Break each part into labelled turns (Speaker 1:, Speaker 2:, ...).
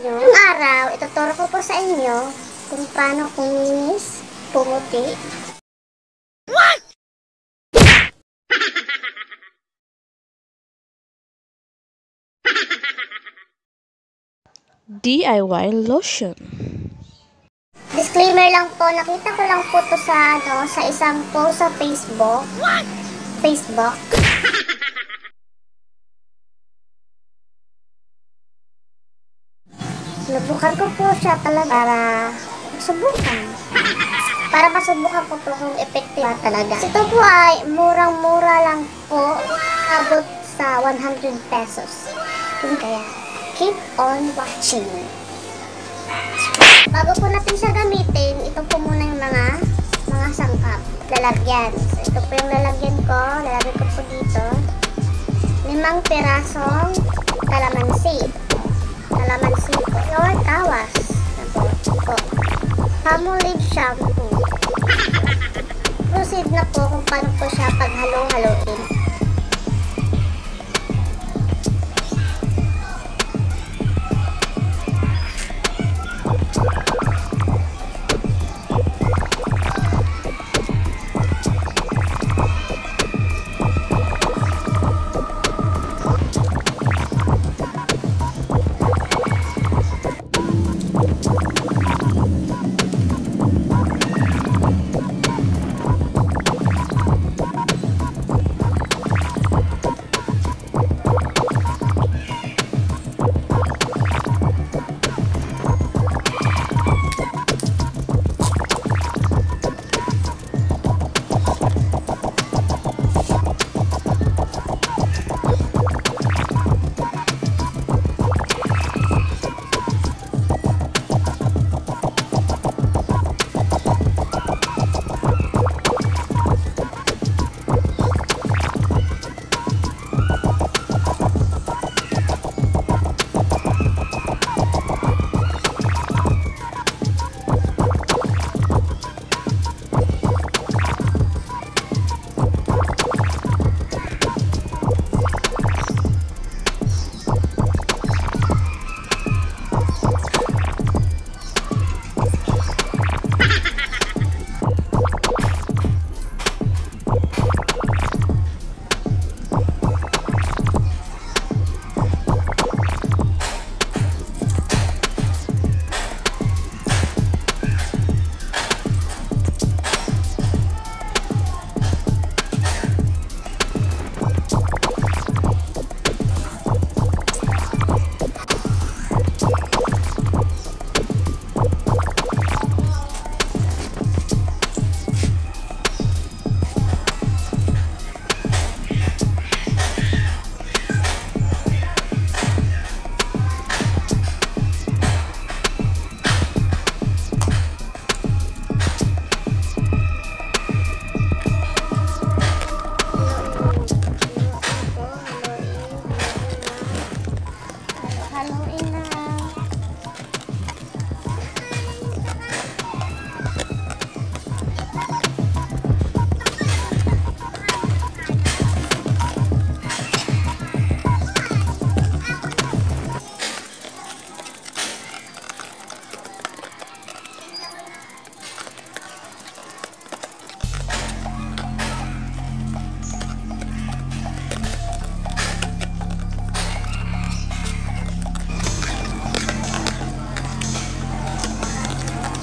Speaker 1: Ngayong araw, ituturo ko po sa inyo kung paano kuminis, pumuti,
Speaker 2: DIY lotion.
Speaker 1: Disclaimer lang po, nakita ko lang po to sa ano, sa isang post sa Facebook. Facebook. ko siya talaga para subukan. Para masubukan ko po kung effective talaga. Ito po ay murang-mura lang po. Abot sa 100 pesos. Yun kaya, keep on watching. Bago po natin siya gamitin, ito po muna yung mga mga sangkap. Lalagyan. So, ito po yung lalagyan ko. Lalagyan ko po dito. Limang pirasong kalamansi. Kalamansi po. Your tawas. Ito po. Palmolive shampoo. Proceed na po kung paano po siya paghalo-haloin.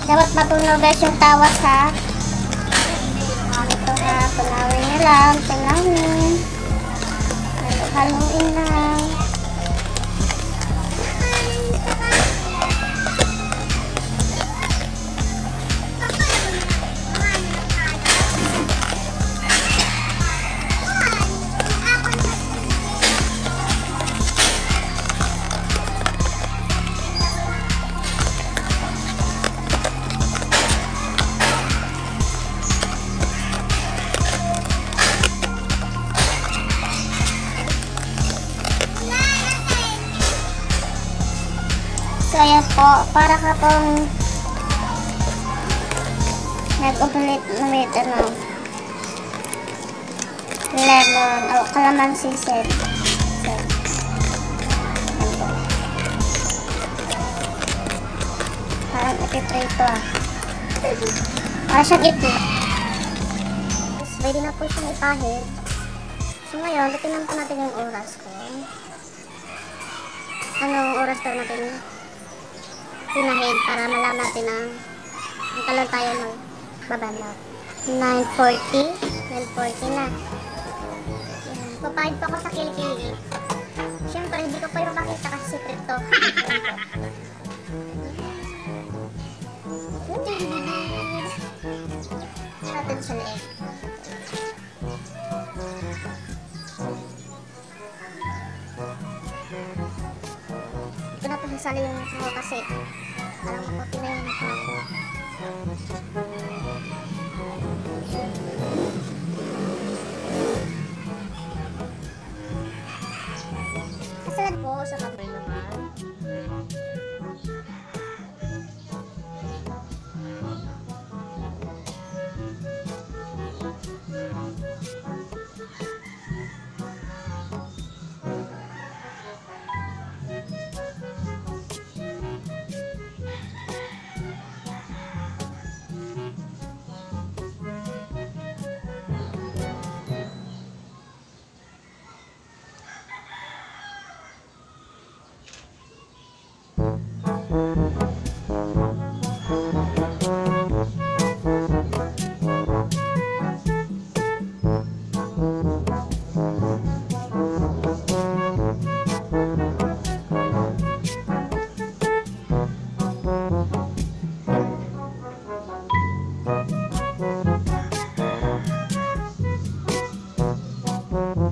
Speaker 1: Dapat matunaw guys yung tawas ha. Ito ha, tunawin niya lang, tunawin. Haluin lang. Ulit ano. lemon, o set. Yan po. Parang ipitry ito ah. Para siya gitna. Ready na po siyang ipahid. So ngayon, titignan po natin yung oras ko. Anong oras daw natin pinahid para malaman natin na ang talang tayo magbabanda. 9.40. 9.40 na. Yan. Pa ako sa kilikili. Siyempre, hindi ko pa yung makita kasi secret to. Sa leeg. Ito na po sasali yung ako kasi parang maputi na yung mukha ko. Kasunod po sa kamay Mm-hmm.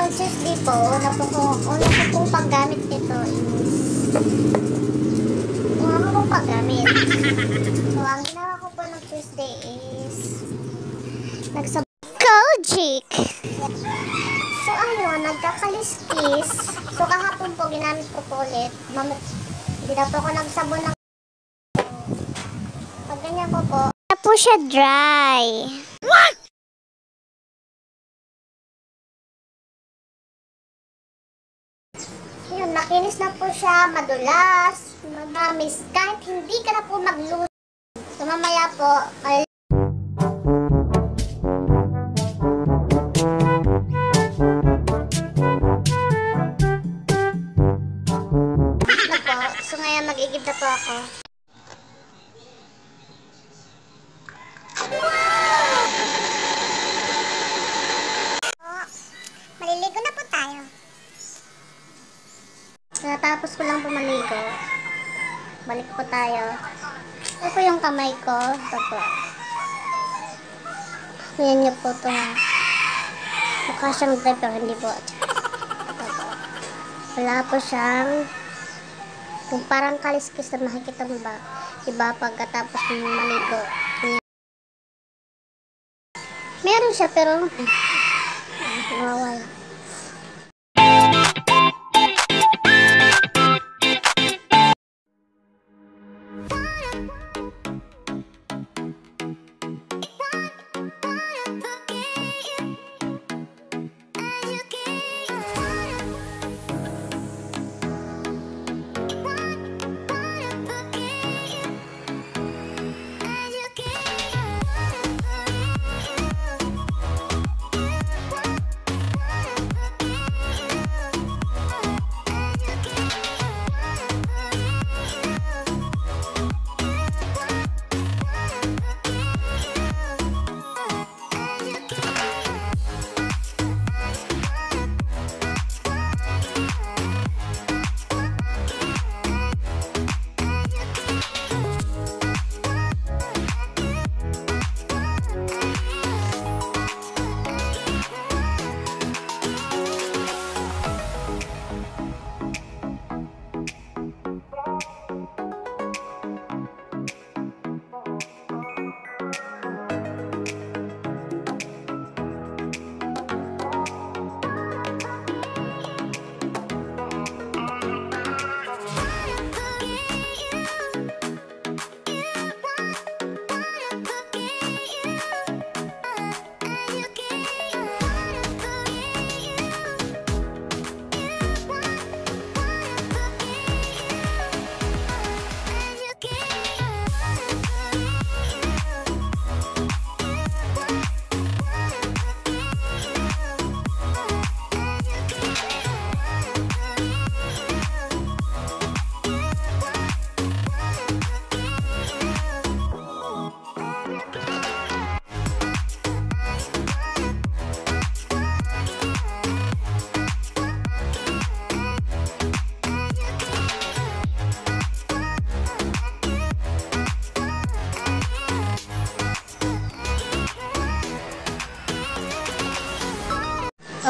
Speaker 1: Nung Tuesday po, una po ko, una ko pong paggamit nito is una ko pong paggamit. So ang ginawa ko po nung Tuesday is nagsab Kojic! So ayun, nagkakaliskis. So kahapon po ginamit ko po ulit. Mamit, hindi na po ako nagsabon ng pag ganyan ko po, na po siya dry. Yun, nakinis na po siya, madulas, madamis. Kahit hindi ka na po mag-lose. So mamaya po, Natapos ko lang po maligo. Balik po tayo. Ito yung kamay ko. Ito po. Yan niyo po ito. Mukha siyang dry hindi po. Ito po. Wala po siyang yung parang kaliskis na makikita mo ba? Iba pagkatapos ng maligo. Meron siya pero nawawala.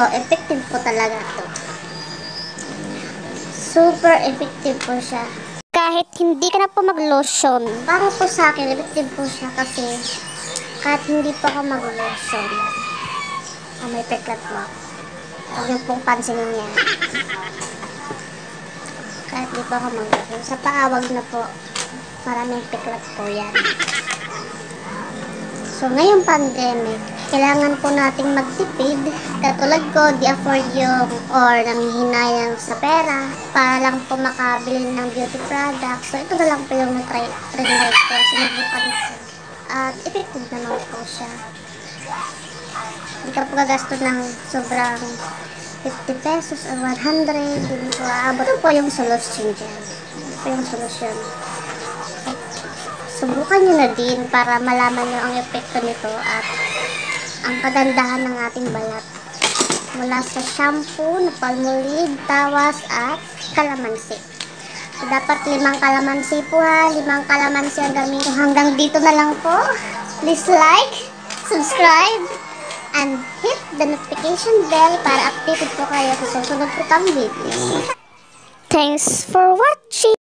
Speaker 1: Ko, effective po talaga to. Super effective po siya. Kahit hindi ka na po mag-lotion, para po sa akin, effective po siya kasi kahit hindi po ako mag-lotion, oh, may peklat mo. Huwag niyo pong pansinin yan. Kahit di pa ako mag-lotion, sa paawag na po, maraming peklat po yan. So, ngayong pandemic, kailangan po nating magtipid. Katulad ko, di afford yung or nanghihinayang sa pera para lang po makabili ng beauty products. So, ito na lang po yung try, try ko. Sinubukan ko. At effective naman po siya. Hindi ka po gagasto ng sobrang 50 pesos or 100. Hindi po aabot. Ito po yung solution dyan. Ito po yung solution subukan nyo na din para malaman nyo ang epekto nito at ang kagandahan ng ating balat. Mula sa shampoo, na palmolive, tawas, at kalamansi. So, dapat limang kalamansi po ha. Limang kalamansi ang gamitin. Hanggang dito na lang po. Please like, subscribe, and hit the notification bell para updated po kayo sa susunod po kang video. Thanks for watching!